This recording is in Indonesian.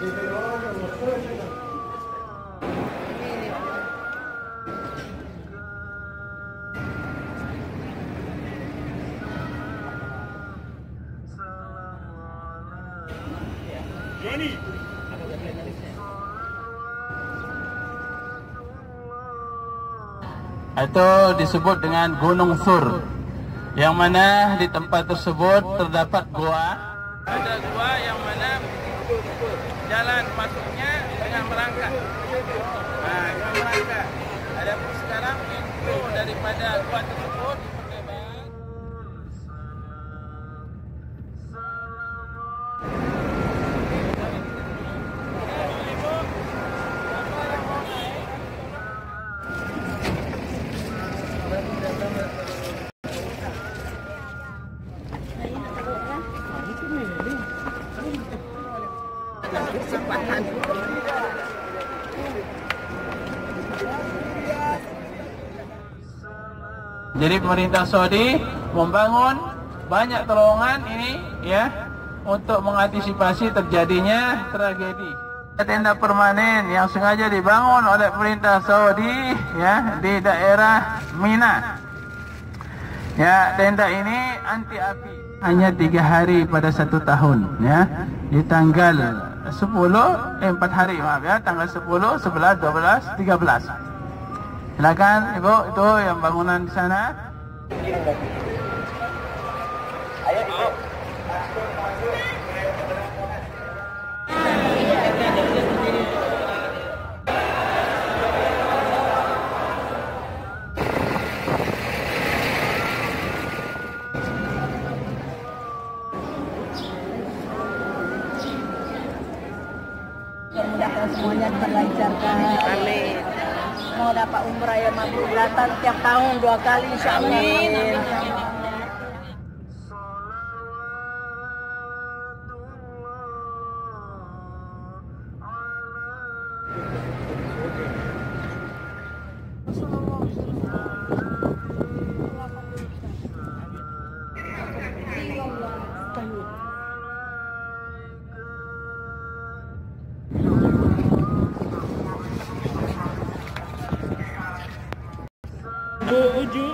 Johnny. Itu disebut dengan Gunung Sur yang mana di tempat tersebut terdapat gua ada gua yang mana jalan masuknya dengan merangkak. Nah, dengan merangkak. Adapun sekarang info daripada gua Jadi pemerintah Saudi membangun banyak terowongan ini ya untuk mengantisipasi terjadinya tragedi. Tenda permanen yang sengaja dibangun oleh pemerintah Saudi ya di daerah Mina. Ya, tenda ini anti api. Hanya tiga hari pada satu tahun ya. Di tanggal 10 eh 4 hari maaf ya, tanggal 10, 11, 12, 13. Silakan Ibu, itu yang bangunan di sana. Semuanya terlancarkan. Amin. Mau dapat umrah yang mabrur datang tiap tahun dua kali insya Allah. Amin. Bu Uju.